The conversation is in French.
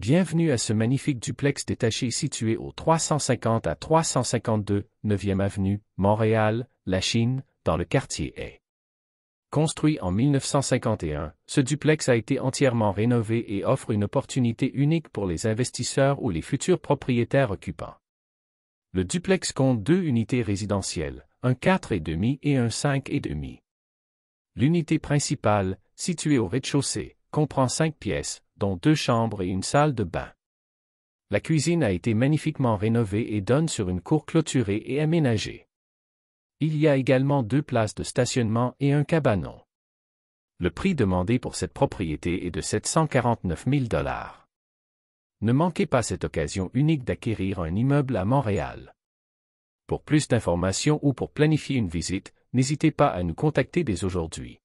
Bienvenue à ce magnifique duplex détaché situé au 350 à 352 9e avenue, Montréal, la Chine, dans le quartier A. Construit en 1951, ce duplex a été entièrement rénové et offre une opportunité unique pour les investisseurs ou les futurs propriétaires occupants. Le duplex compte deux unités résidentielles, un 4,5 et un 5,5. L'unité principale, située au rez-de-chaussée, comprend cinq pièces, dont deux chambres et une salle de bain. La cuisine a été magnifiquement rénovée et donne sur une cour clôturée et aménagée. Il y a également deux places de stationnement et un cabanon. Le prix demandé pour cette propriété est de 749 000 dollars. Ne manquez pas cette occasion unique d'acquérir un immeuble à Montréal. Pour plus d'informations ou pour planifier une visite, n'hésitez pas à nous contacter dès aujourd'hui.